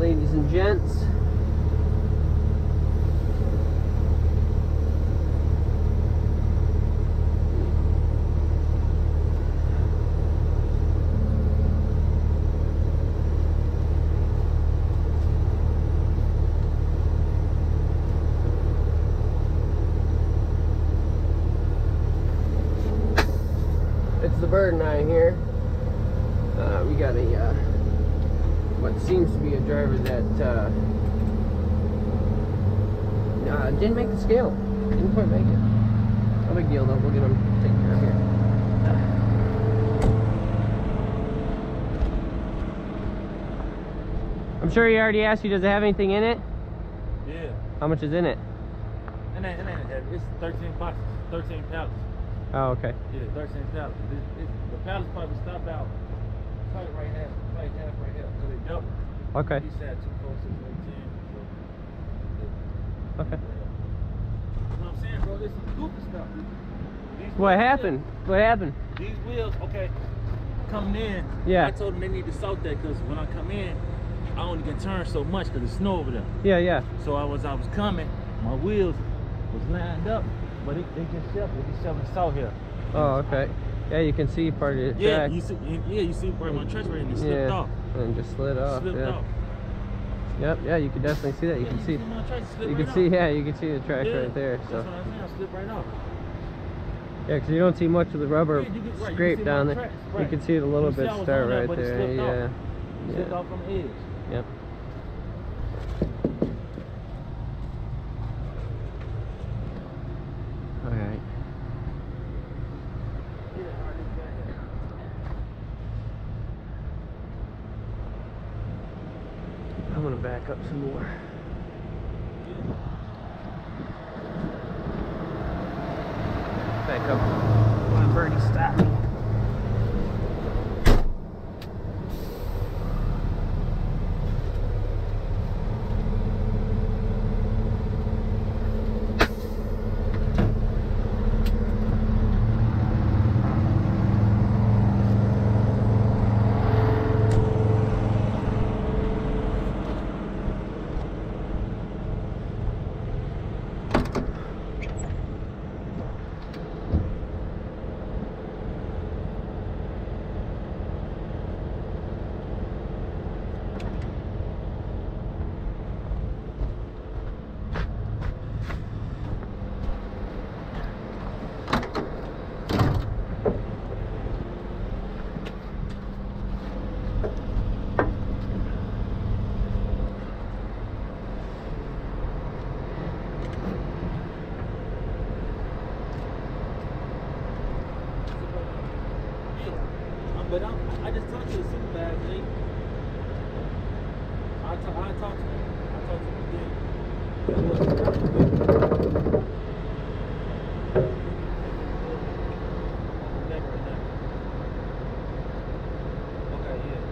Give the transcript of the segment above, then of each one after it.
ladies and gents. It's the bird and I here. Uh, we got a uh, what seems to be a driver that uh, uh, didn't make the scale. Didn't quite make it. No big deal though. We'll get him taken care of here. I'm sure he already asked you, does it have anything in it? Yeah. How much is in it? And then, and then it's 13 boxes, 13 pallets. Oh, okay. Yeah, 13 pallets. It, it, the pallets probably stop out probably right half, probably half right here. Double. Okay. He said 2, 4, 6, 8, 10. So, Okay. You know what I'm saying, bro? This is goofy stuff. These What wheels- happened? What happened? These wheels, okay, coming in. Yeah. I told them they need to salt that because when I come in, I only can turn so much because it's snow over there. Yeah, yeah. So I was I was coming, my wheels was lined up, but it, they just shoved they just shoving salt here. Oh, okay. Yeah, you can see part of the Yeah, track. you see, yeah, you see part of my trash right and it slipped yeah. off. And just slid off. slipped yeah. off. Yep, yeah, you can definitely see that. You Yeah, can see my trash slipped you right can see yeah, you can see the track Yeah, right there. That's So what I'm saying, I slipped right off. yeah, because you don't see much of the rubber Yeah, you can- right, you scrape see down there. tracks, You can see it a little bit start right there. off. Yeah. Slipped Yeah. off from the edge. Yep. All right. I'm gonna back up some more. Back up when Birdie stopped. Yeah. Um, But I'm, I just talked to the supervisor, Jay. I, talked to him. I talked to him again. That wasn't- Never, never. Okay, yeah.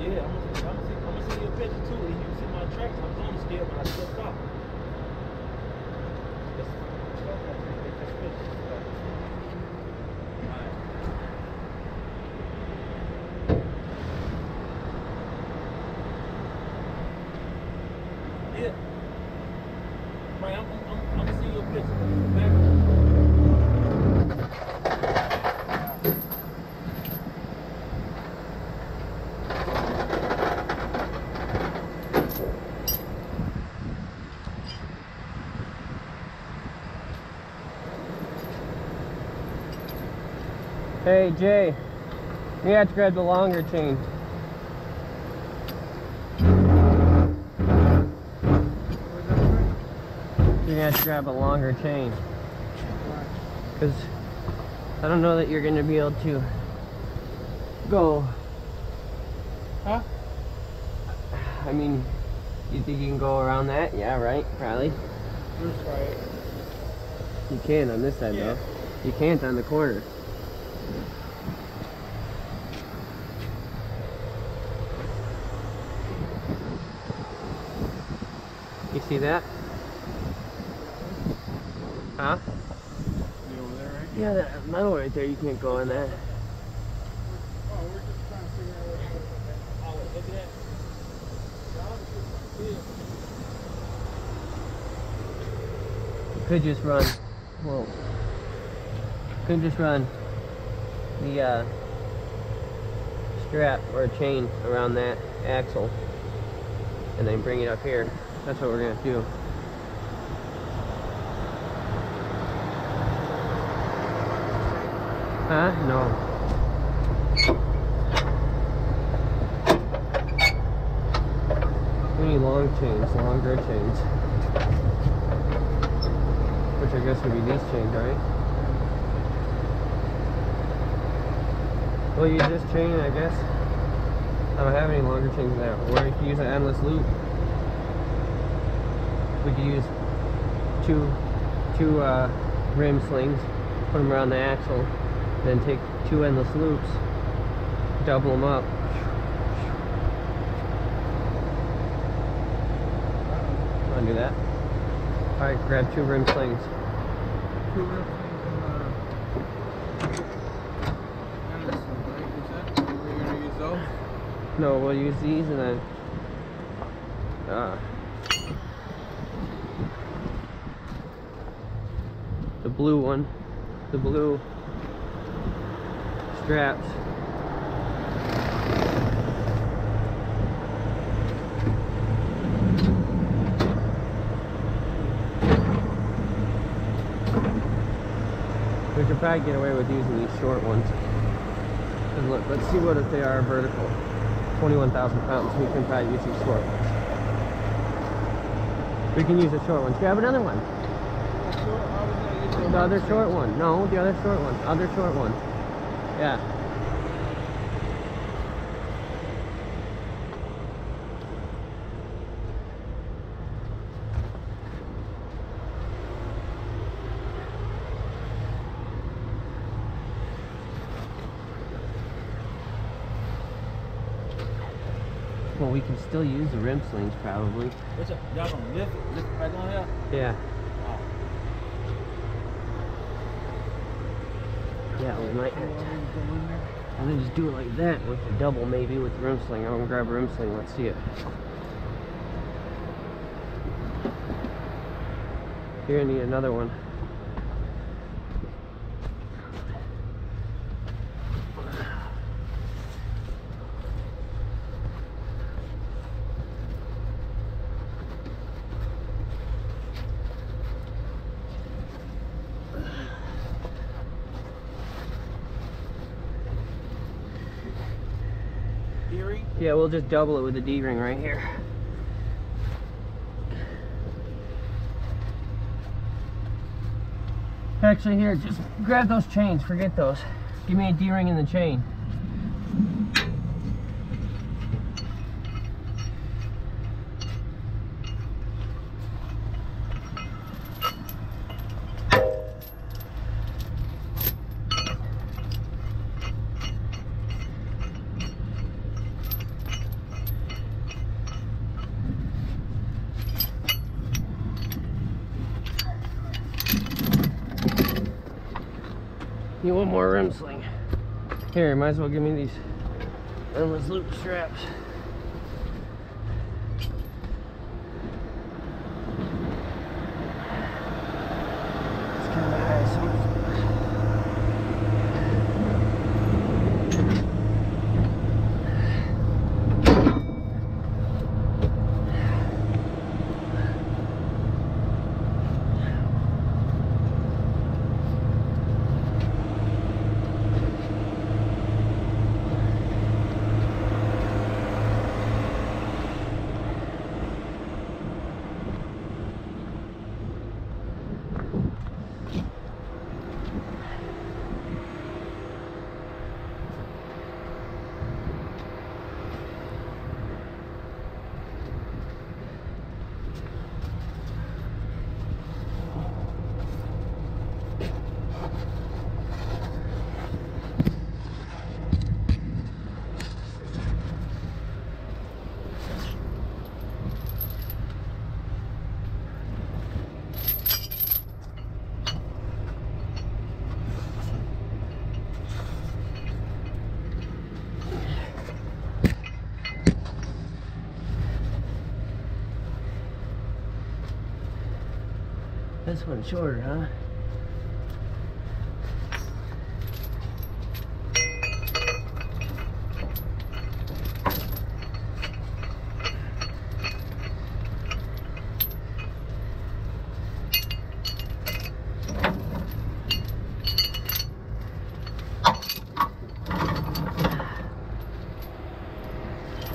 Yeah, I'm gonna, I'm gonna, see, I'm gonna see your picture too. And you can see my tracks. I was on the scale, but I slipped off. That's, that's, that's, that's pictures. Alright. Yeah. Right, I'm, I'm, I'm, I'm gonna see your picture. Back. Hey Jay, we have to grab the longer chain. You're gonna have to grab a longer chain. Because I don't know that you're gonna be able to go. Huh? I mean, you think you can go around that? Yeah, right? Probably. You can on this side Yeah. though. You can't on the corner. see that? Huh? Yeah, that metal right there, you can't go in there. Could just run. Whoa. Could just run the uh, strap or chain around that axle and then bring it up here. That's what we're gonna do. Huh? No. We need long chains, longer chains. Which I guess would be these chains, right? We'll use this chain, I guess. I don't have any longer chains now. Or we could use an endless loop. We could use two two uh, rim slings, put them around the axle, then take two endless loops, double them up. Want to do that? All right, grab two rim slings. Two things and, uh, Anderson, right? Is that, we're gonna use those? No, we'll use these and then. Uh, blue one, the blue straps. We could probably get away with using these short ones. And look, let's see what if they are vertical. 21,000 pounds. We can probably use these short ones. We can use the short ones. Grab another one. Sure, I was gonna use The other short one. No, the other short one. Other short one. Yeah. Well, we can still use the rim slings probably. What's up? Y'all gonna lift it, lift it back on here? Yeah. There. And then just do it like that with the double maybe with the sling. I'm gonna grab a sling, let's see it. Here I need another one. Yeah, we'll just double it with the D-ring right here. Actually, here, just grab those chains. Forget those. Give me a D-ring and the chain. Need one more rim sling. Here, might as well give me these endless loop straps. This one's shorter, huh?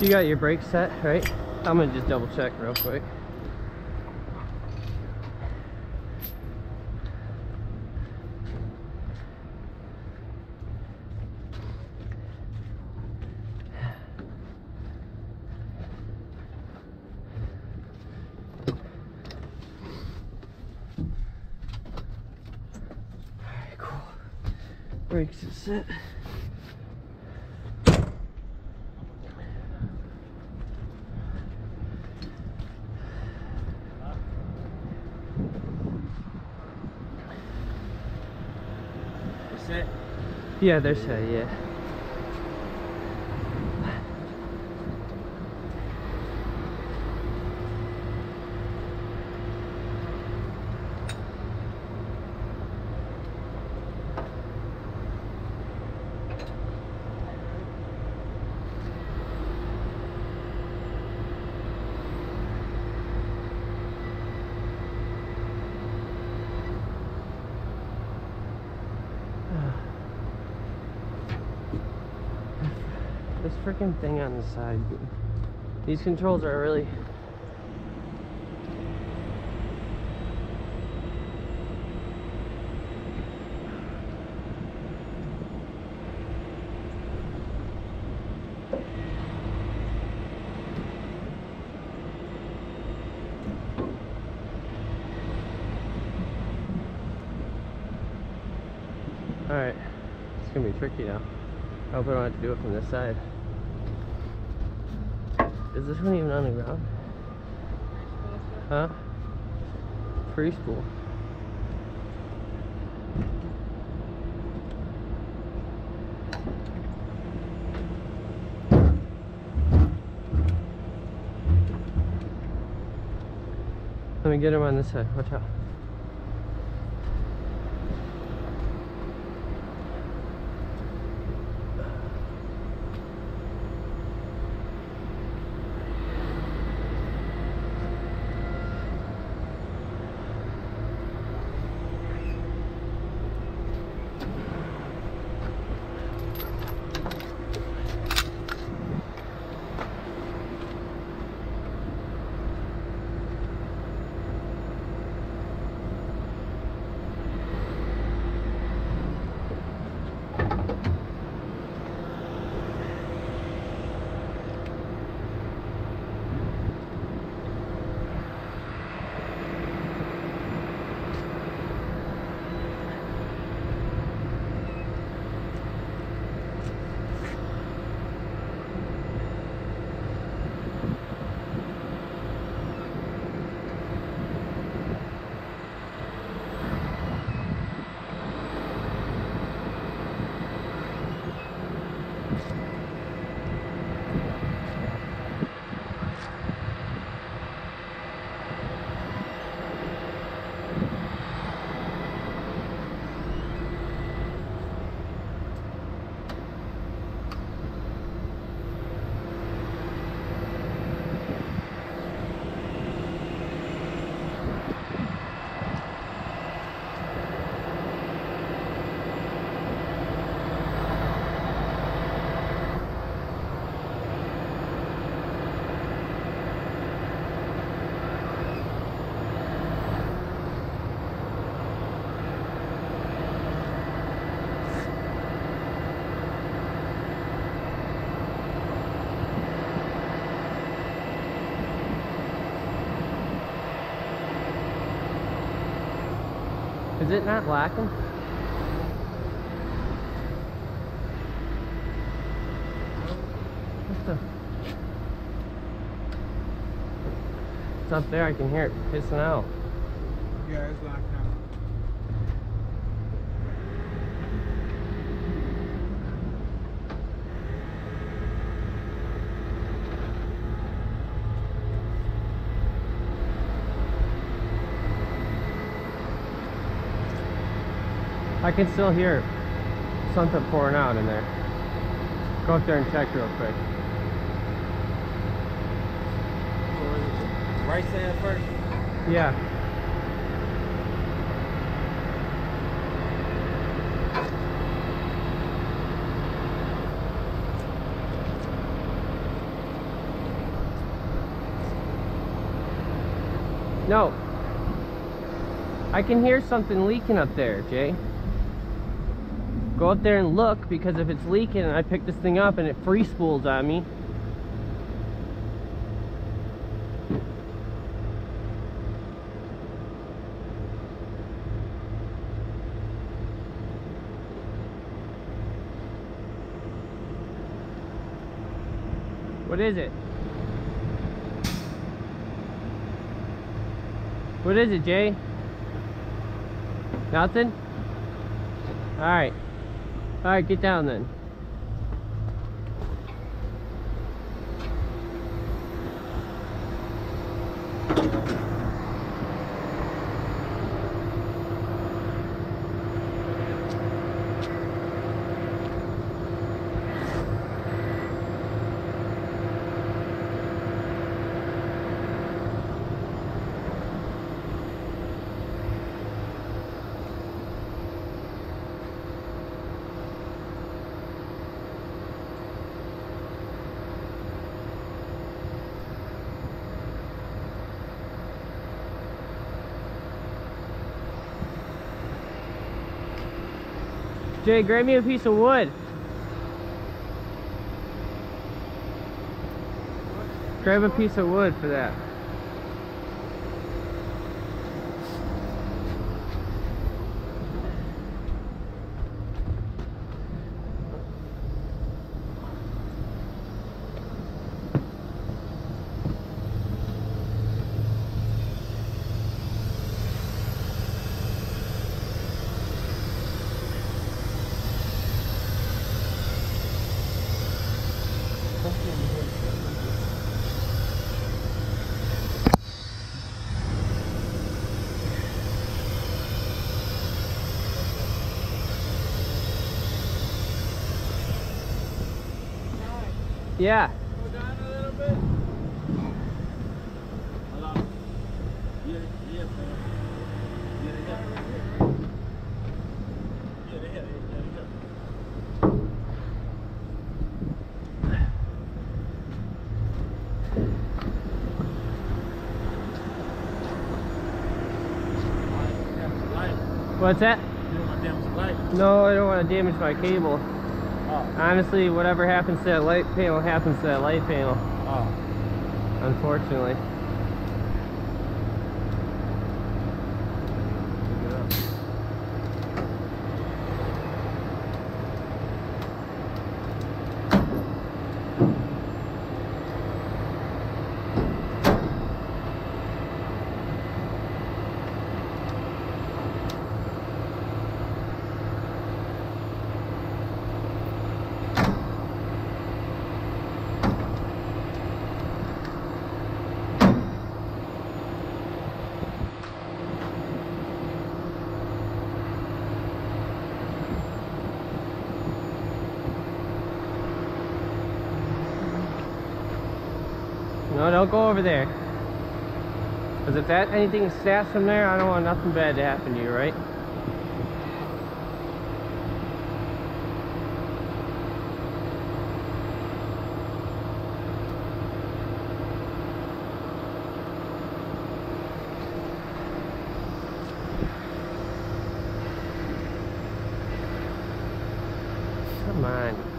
You got your brakes set, right? I'm gonna just double check real quick. Alright, cool. Brakes is set. Yeah, they're set, yeah. This freaking thing on the side. These controls are really. Alright, it's gonna be tricky now. I hope I don't have to do it from this side. Is this one even on the ground? Huh? Free spool. Let me get him on this side. Watch out. Is it not lacking? What the? It's up there, I can hear it pissing out. Yeah, it's now. I can still hear something pouring out in there. Go up there and check real quick. Right side first. Yeah. No. I can hear something leaking up there, Jay. Go up there and look because if it's leaking and I pick this thing up and it free spools on me, What is it? What is it, Jay? Nothing? Alright. Alright, get down then. Jay, grab me a piece of wood. Grab a piece of wood for that. Yeah. Go down a little bit. Hello. Yeah, yeah, man. Yeah, they got it. Yeah, they have it. Yeah, they got it. Light. What's that? You don't want damage the light. No, I don't want to damage my cable. Oh, Honestly, whatever happens to that light panel happens to that light panel, oh. unfortunately. No, don't go over there. Because if that anything snaps from there, I don't want nothing bad to happen to you, right? Come on.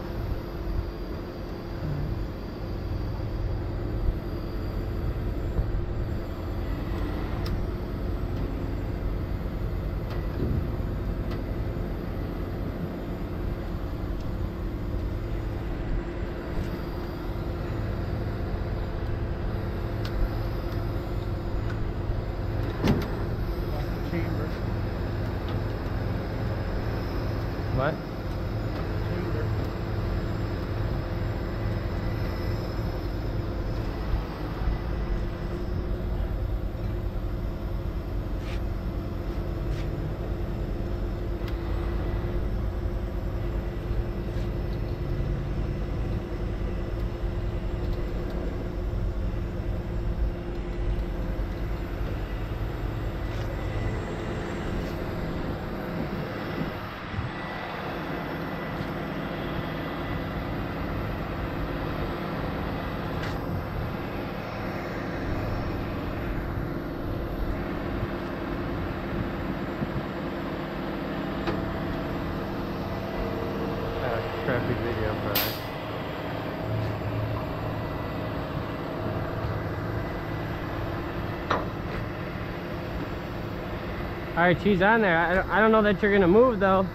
All right, she's on there. I don't, I don't know that you're gonna move though.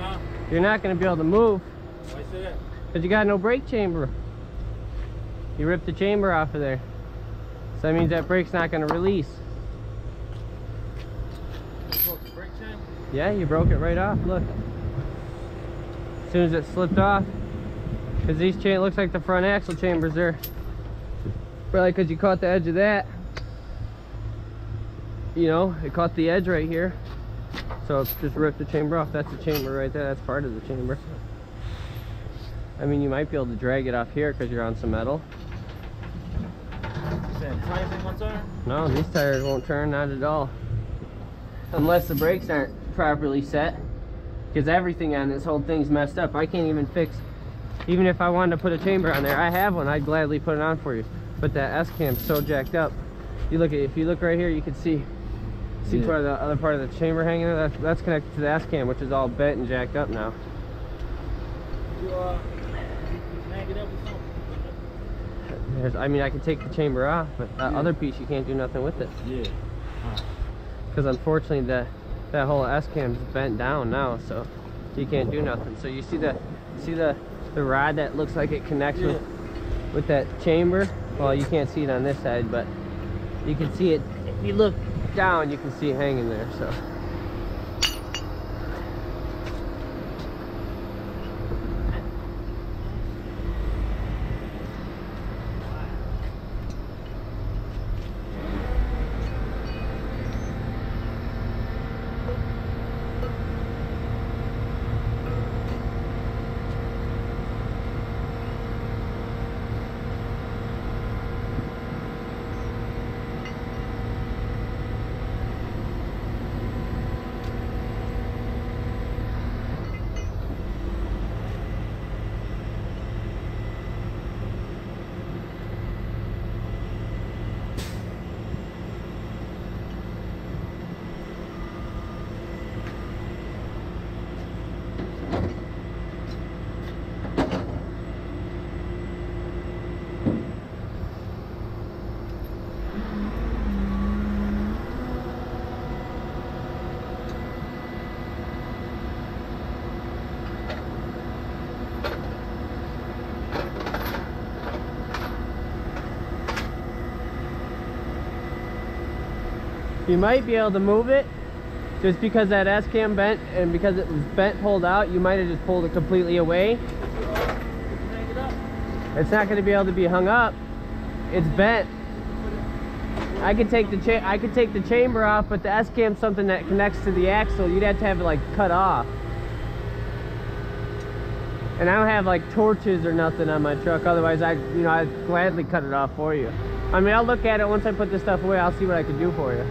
Huh? You're not gonna be able to move Why say that? because you got no brake chamber. You ripped the chamber off of there. So that means that brake's not gonna release. You broke the brake chain? Yeah, you broke it right off. Look. As soon as it slipped off. Because these chain looks like the front axle chambers there. Probably because you caught the edge of that. You know, it caught the edge right here. So it just ripped the chamber off. That's the chamber right there. That's part of the chamber. I mean, you might be able to drag it off here because you're on some metal. You saying tires ain't gonna turn? No, these tires won't turn, not at all. Unless the brakes aren't properly set. Because everything on this whole thing's messed up. I can't even fix, even if I wanted to put a chamber on there, I have one, I'd gladly put it on for you. But that S-cam's so jacked up. You look at, if you look right here, you can see, see Yeah. part of the other part of the chamber hanging there? That's, that's connected to the S-cam, which is all bent and jacked up now. You, uh, you, you hang it up or something? There's, I mean, I can take the chamber off, but that Yeah. other piece, you can't do nothing with it. Yeah. because unfortunately the that whole S cam's bent down now, so you can't do nothing. So you see the see the the rod that looks like it connects with with that chamber. Well, you can't see it on this side, but you can see it. If you look down, you can see hanging there. So. You might be able to move it just because that S cam bent and because it was bent pulled out, you might have just pulled it completely away. It's not going to be able to be hung up. It's bent. I could take the cha- I could take the chamber off, but the S cam's something that connects to the axle. You'd have to have it like cut off. And I don't have like torches or nothing on my truck. Otherwise, I you know I'd gladly cut it off for you. I mean, I'll look at it once I put this stuff away. I'll see what I can do for you.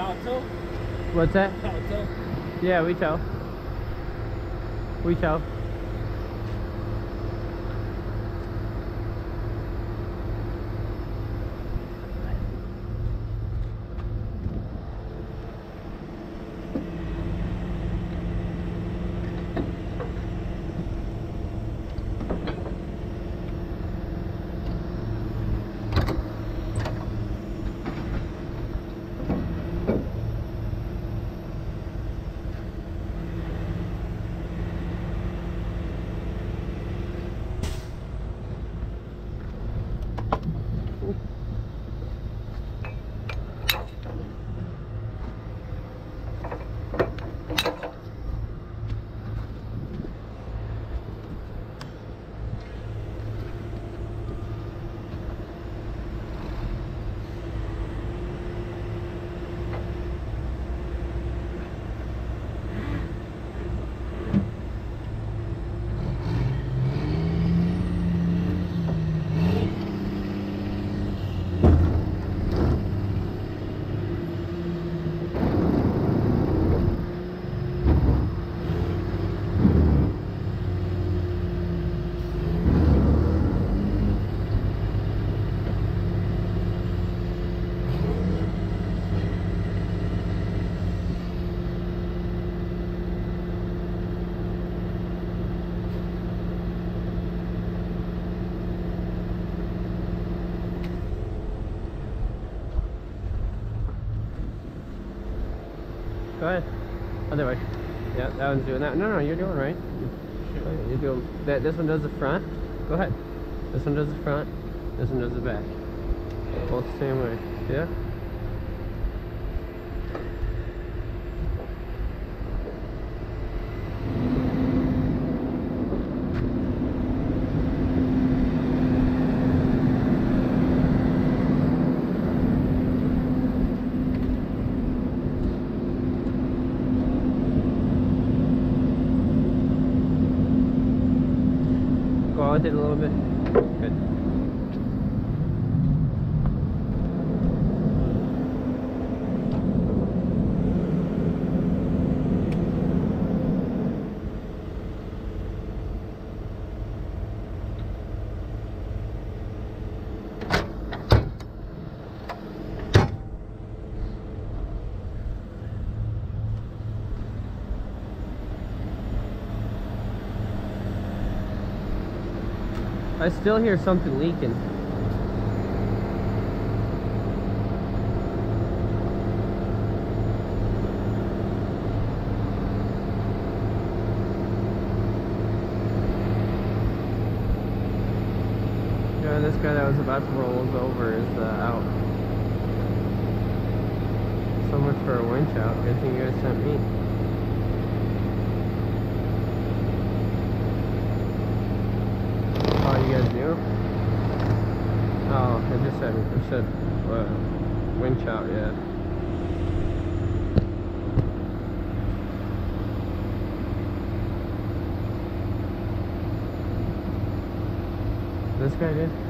Y'all tow? What's that? Y'all tow? Yeah, we tow. We tow. Ahead. Oh, Other way. Yeah, that one's doing that. No, no, you're doing right. You're that. This one does the front. Go ahead. This one does the front. This one does the back. Both the same way. Yeah. Go out with it a little bit. Good. I still hear something leaking. Yeah, this guy that was about to roll over is uh, out. So much for a winch out. Good thing you guys sent me. Oh, you guys knew? Oh, it said, said, uh, winch out, yeah. This guy did?